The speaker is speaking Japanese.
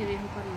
けで測るの。